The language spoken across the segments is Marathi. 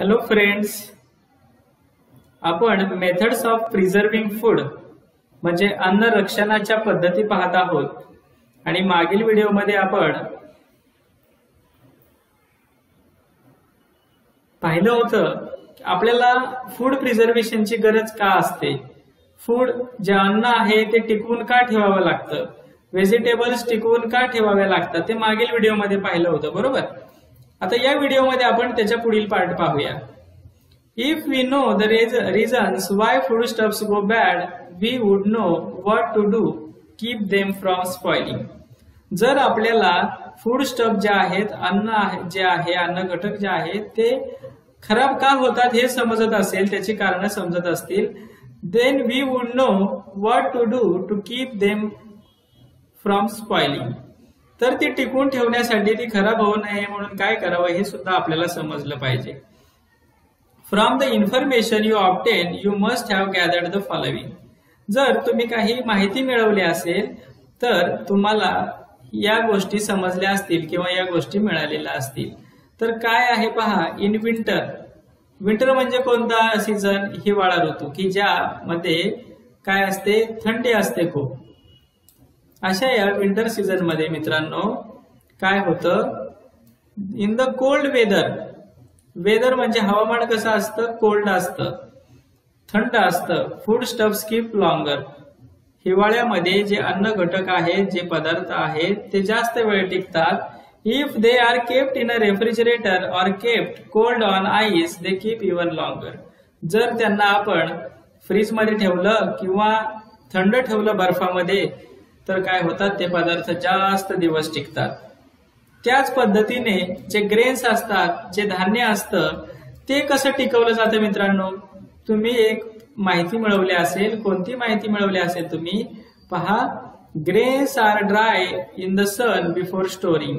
हॅलो फ्रेंड्स आपण मेथड्स ऑफ प्रिझर्विंग फूड म्हणजे अन्न रक्षणाच्या पद्धती पाहत आहोत. आणि मागील व्हिडिओमध्ये आपण पाहिलं होतं आपल्याला फूड प्रिझर्वेशनची गरज का असते? फूड जे अन्न आहे ते टिकवून का ठेवावं लागतं? व्हेजिटेबल्स टिकवून का ठेवाव्या लागतात? ते मागील व्हिडिओमध्ये पाहिलं होतं बरोबर? आता या व्हिडिओमध्ये आपण त्याच्या पुढील पार्ट पाहूया. If we know the reasons why food stuffs go bad we would know what to do keep them from spoiling जर आपल्याला फूड स्टफ जे आहेत अन्न जे आहे अन्न घटक जे आहेत ते खराब का होतात हे समजत असेल त्याची कारण समजत असतील then we would know what to do to keep them from spoiling तर ती टिकून ठेवण्यासाठी ती खराब होऊ नये म्हणून काय करावं हे सुद्धा आपल्याला समजलं पाहिजे. From the information you obtain you must have gathered the following जर तुम्ही काही माहिती मिळवली असेल तर तुम्हाला या गोष्टी समजल्या असतील किंवा या गोष्टी मिळालेल्या असतील. तर काय आहे पहा इन विंटर विंटर म्हणजे कोणता सीझन हिवाळा ऋतू की ज्यामध्ये काय असते? थंडी असते खूप. अशा या विंटर सीझनमध्ये मित्रांनो काय होतं? In the cold weather weather म्हणजे हवामान कसं असतं? कोल्ड असतं. थंड असतं. फूड स्टफ स्किप लॉंगर हिवाळ्यामध्ये जे अन्न घटक आहेत जे पदार्थ आहेत ते जास्त वेळ टिकतात. If they are kept in a refrigerator or kept cold on ice they keep even longer जर त्यांना आपण फ्रीजमध्ये ठेवलं किंवा थंड ठेवलं बर्फामध्ये तर काय होतात? ते पदार्थ जास्त दिवस टिकतात. त्याच पद्धतीने जे ग्रेन्स असतात जे धान्य असतं ते कसं टिकवलं जातं मित्रांनो? तुम्ही एक माहिती मिळवली असेल कोणती माहिती मिळवली असेल तुम्ही? पहा grains are dry in the sun before storing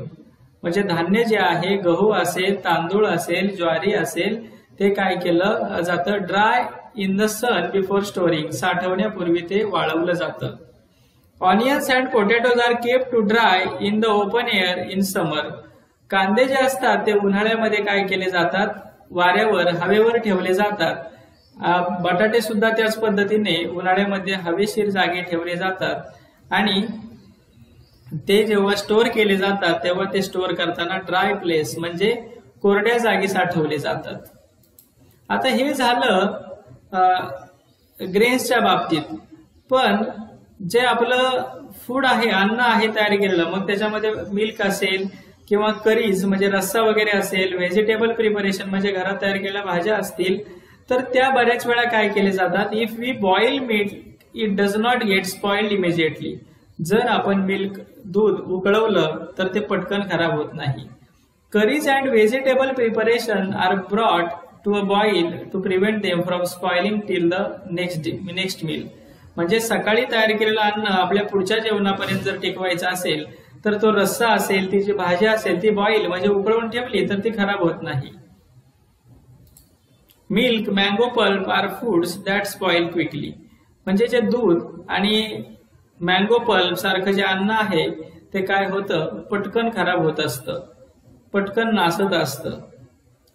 म्हणजे धान्य जे आहे गहू असेल तांदूळ असेल ज्वारी असेल ते काय केलं जातं? Dry in the sun before storing साठवण्यापूर्वी ते वाळवलं जातं. Onions and potatoes are kept to dry in the open air in summer कांदे जे असतात ते उन्हाळ्यामध्ये काय केले जातात? वाऱ्यावर हवेवर ठेवले जातात. बटाटे सुद्धा त्याच पद्धतीने उन्हाळ्यामध्ये हवेशीर जागे ठेवले जातात. आणि ते जेव्हा स्टोअर केले जातात तेव्हा ते स्टोअर करताना ड्राय प्लेस म्हणजे कोरड्या जागी साठवले जातात. आता हे झालं ग्रेन्सच्या बाबतीत. पण जे आपलं फूड आहे अन्न आहे तयार केलेलं मग त्याच्यामध्ये मिल्क असेल किंवा करीज म्हणजे रस्सा वगैरे असेल व्हेजिटेबल प्रिपरेशन म्हणजे घरात तयार केलेल्या भाज्या असतील तर त्या बऱ्याच वेळा काय केले जातात? If we boil meat it does not get spoiled immediately जर आपण मिल्क दूध उकळवलं तर ते पटकन खराब होत नाही. Curries and vegetable preparation are brought to a boil to prevent them from spoiling till the next next meal म्हणजे सकाळी तयार केलेलं अन्न आपल्या पुढच्या जेवणापर्यंत जर टिकवायचं असेल तर तो रस्सा असेल ती जी भाजी असेल ती बॉईल म्हणजे उकळवून ठेवली तर ती खराब होत नाही. Milk mango pulp are foods that spoil quickly म्हणजे जे दूध आणि मँगो पल्प सारखं जे अन्न आहे ते काय होतं? पटकन खराब होत असतं. पटकन नासत असतं.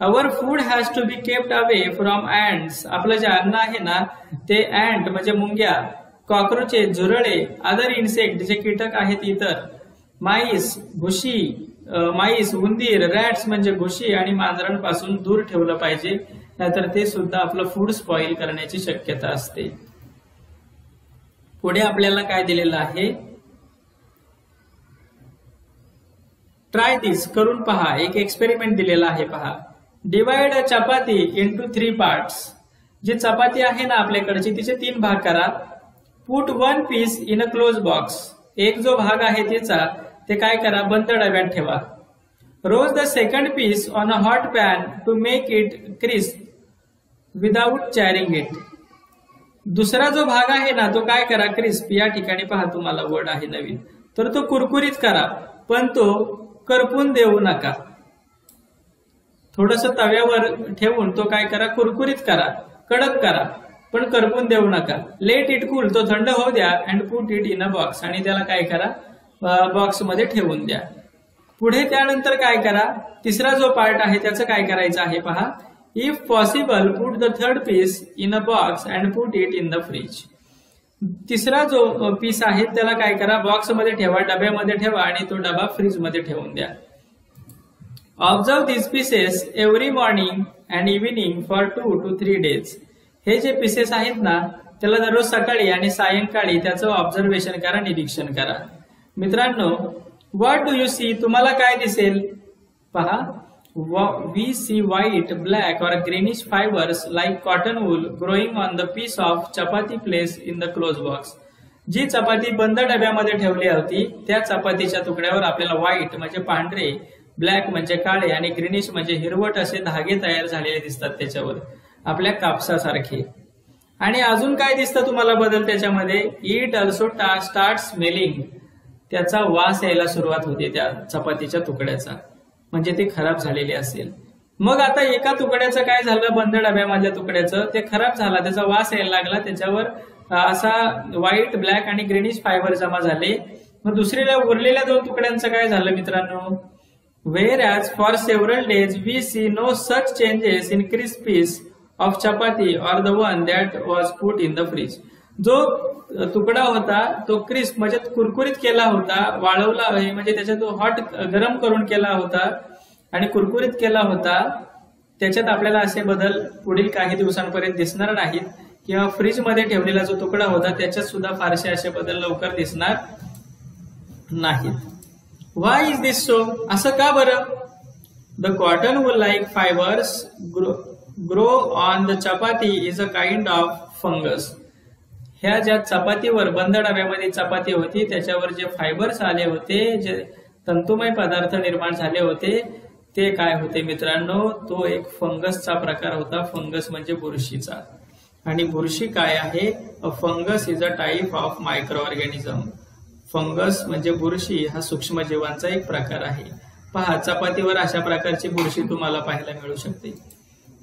Our food has to be kept away from ants आपलं जे अन्न आहे ना ते अँड म्हणजे मुंग्या कॉक्रोचेस झुरळे अदर इन्सेक्ट जे कीटक आहेत इतर माईस घुशी माईस उंदीर रॅट्स म्हणजे घुशी आणि मांजरांपासून दूर ठेवलं पाहिजे नाहीतर ते सुद्धा आपलं फूड स्पॉइल करण्याची शक्यता असते. पुढे आपल्याला काय दिलेलं आहे? ट्राय दिस करून पहा. एक एक्सपेरिमेंट दिलेला आहे पहा. Divide a chapati into three parts जी चपाती आहे ना आपल्याकडची तिचे तीन भाग करा. Put one piece in a close box एक जो भाग आहे तिचा ते काय करा? बंद डब्यात ठेवा. Roast the second piece on a hot pan to make it crisp without charring it दुसरा जो भाग आहे ना तो काय करा? क्रिस्प या ठिकाणी पहा तुम्हाला वर्ड आहे नवीन. तर तो कुरकुरीत करा पण तो करपून देऊ नका. थोडस तव्यावर ठेवून तो काय करा कुरकुरीत करा कडक करा पण करपून देऊ नका. लेट इट कूल तो थंड होऊ द्या and put it in a box आणि त्याला काय करा बॉक्समध्ये ठेवून द्या. पुढे त्यानंतर काय करा तिसरा जो पार्ट आहे त्याचं काय करायचं आहे पहा. If possible put the third piece in a box and put it in the fridge तिसरा जो पीस आहे त्याला काय करा बॉक्समध्ये ठेवा डब्यामध्ये ठेवा आणि तो डबा फ्रीजमध्ये ठेवून द्या. Observe this pieces every morning and evening for two to three days हे जे पीसेस आहेत ना त्याला दररोज सकाळी आणि सायंकाळी त्याचं ऑब्झर्वेशन करा निरीक्षण करा. मित्रांनो व्हॉट डू यू सी तुम्हाला काय दिसेल? पहा. We see white black or greenish fibres like cotton wool growing on the piece of chapati placed in the close box जी चपाती बंद डब्यामध्ये ठेवली होती त्या चपातीच्या तुकड्यावर आपल्याला व्हाईट म्हणजे पांढरे ब्लॅक म्हणजे काळे आणि ग्रीनिश म्हणजे हिरवट असे धागे तयार झालेले दिसतात त्याच्यावर. आपल्या कापसासारखे. आणि अजून काय दिसतं तुम्हाला बदल त्याच्यामध्ये? इट अल्सो स्टार्ट स्मेलिंग त्याचा वास यायला सुरुवात होते त्या चपातीच्या तुकड्याचा. म्हणजे ते खराब झालेले असेल. मग आता एका तुकड्याचं काय झालं? बंद डब्यामधल्या तुकड्याचं. ते खराब झाला. त्याचा वास यायला लागला. त्याच्यावर असा व्हाईट ब्लॅक आणि ग्रीनिश फायबर जमा झाले. मग दुसऱ्या उरलेल्या दोन तुकड्यांचं काय झालं मित्रांनो? Whereas as for days days we see no such changes in crisp piece of chapati or the one that was put in the fridge जो तुकडा होता तो क्रिस्प म्हणजे कुरकुरीत केला होता वाळवला म्हणजे त्याच्यात तो हॉट गरम करून केला होता आणि कुरकुरीत केला होता त्याच्यात आपल्याला असे बदल पुढील काही दिवसांपर्यंत दिसणार नाहीत. किंवा फ्रीजमध्ये ठेवलेला जो तुकडा होता त्याच्यात सुद्धा फारसे असे बदल लवकर दिसणार नाहीत. वाय इज दिस सो असं का बरं? The cotton wool like fibres grow grow on the chapati is a kind of fungus ह्या ज्या चपातीवर बंद डब्यामध्ये चपाती होती त्याच्यावर जे फायबर्स आले होते जे तंतुमय पदार्थ निर्माण झाले होते ते काय होते मित्रांनो? तो एक फंगसचा प्रकार होता. फंगस म्हणजे बुरशीचा. आणि बुरशी काय आहे? A fungus is a type of micro organism fungus म्हणजे बुरशी हा सूक्ष्मजीवांचा एक प्रकार आहे. पहा चपातीवर अशा प्रकारची बुरशी तुम्हाला पाहायला मिळू शकते.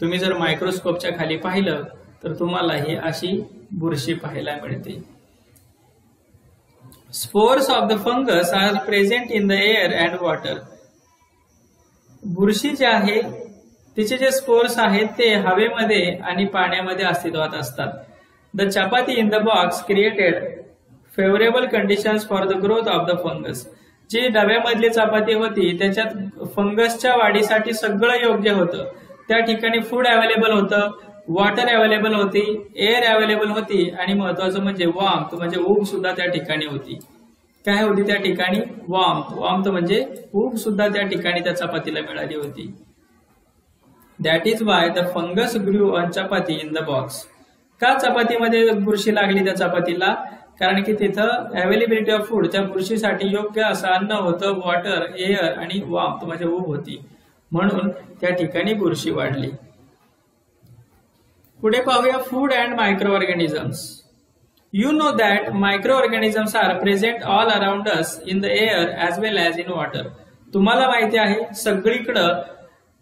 तुम्ही जर मायक्रोस्कोपच्या खाली पाहिलं तर तुम्हाला ही अशी बुरशी पाहायला मिळते. Spores of the fungus are present in the air and water बुरशी जे आहे तिचे जे स्पोर्स आहेत ते हवेमध्ये आणि पाण्यामध्ये अस्तित्वात असतात. The chapati in the box created favourable conditions for the growth of the fungus जी डब्यामधली चपाती होती त्याच्यात फंगसच्या वाढीसाठी सगळं योग्य होतं. त्या ठिकाणी फूड अवेलेबल होतं वॉटर अवेलेबल होती एअर अवेलेबल होती आणि महत्वाचं म्हणजे वॉम्थ म्हणजे ऊब सुद्धा त्या ठिकाणी होती. काय होती त्या ठिकाणी? वॉम्थ वॉम्थ म्हणजे ऊब सुद्धा त्या ठिकाणी त्या चपातीला मिळाली होती. That is why the fungus grew on chapati in the box का चपातीमध्ये बुरशी लागली त्या चपातीला? कारण की तिथं अवेलेबिलिटी ऑफ फूड त्या बुरशीसाठी योग्य असं अन्न होतं वॉटर एअर आणि वॉम्थ म्हणजे ऊब होती. म्हणून त्या ठिकाणी बुरशी वाढली. पुढे पाहूया food and micro organisms you know that micro organisms are present all around us in the air as well as in water तुम्हाला माहिती आहे सगळीकडं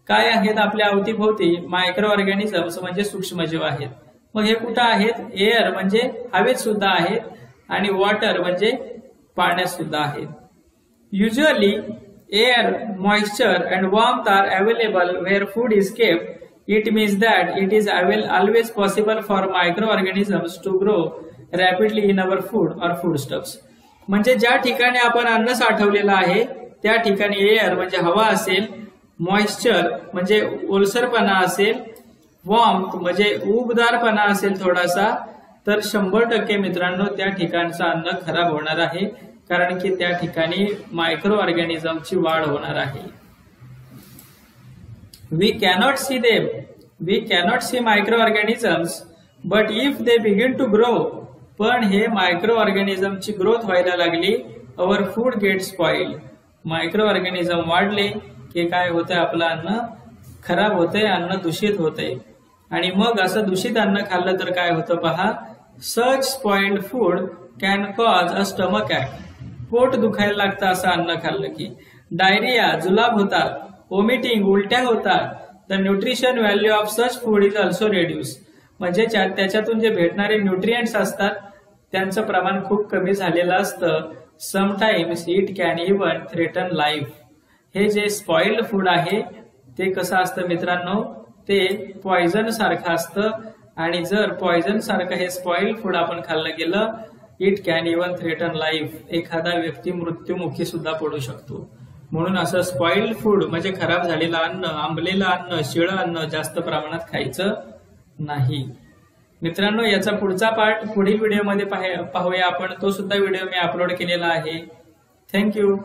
काय आहेत आपल्या अवतीभोवती? मायक्रो ऑर्गॅनिझम्स म्हणजे सूक्ष्मजीव आहेत. मग हे कुठं आहेत? एअर म्हणजे हवेत सुद्धा आहेत. आणि वॉटर म्हणजे पाण्यात सुद्धा आहेत usually air moisture and warm are available where food is kept that it is always possible for micro organisms to grow rapidly in our food or food foodstuffs. म्हणजे ज्या ठिकाणी आपण अन्न साठवलेलं आहे त्या ठिकाणी एअर म्हणजे हवा असेल मॉइश्चर म्हणजे ओलसरपणा असेल वॉर्म म्हणजे उबदारपणा असेल थोडासा तर शंभर टक्के मित्रांनो त्या ठिकाणचं अन्न खराब होणार आहे कारण की त्या ठिकाणी मायक्रो ऑर्गॅनिझमची वाढ होणार आहे. We cannot see them we cannot see micro organisms but if they begin to grow पण हे मायक्रो ऑर्गॅनिझमची ग्रोथ व्हायला लागली our food get spoil micro organism वाढले की काय होतंय आपलं अन्न? खराब होतंय अन्न दूषित होतंय. आणि मग असं दूषित अन्न खाल्लं तर काय होतं पहा? Such spoiled food can cause a stomach ache पोट दुखायला लागतं असं अन्न खाल्लं की. डायरिया जुलाब होतात. ओमिटिंग उलट्या होतात. The nutrition value of such food is also reduce म्हणजे त्याच्यातून जे भेटणारे न्यूट्रियंट्स असतात त्यांचं प्रमाण खूप कमी झालेलं असतं. Sometimes it can even threaten life हे जे स्पॉइल्ड फूड आहे ते कसं असतं मित्रांनो? ते पॉइझन सारखं असतं. आणि जर पॉयझन सारखं हे स्पॉइल फूड आपण खाल्लं गेलं it can even threaten life एखादा व्यक्ती मृत्यूमुखी सुद्धा पडू शकतो. म्हणून असं स्पॉइल्ड फूड म्हणजे खराब झालेलं अन्न आंबलेलं अन्न शिळं अन्न जास्त प्रमाणात खायचं नाही. मित्रांनो याचा पुढचा पार्ट पुढील व्हिडिओमध्ये पाहूया. आपण तो सुद्धा व्हिडिओ मी अपलोड केलेला आहे. थँक्यू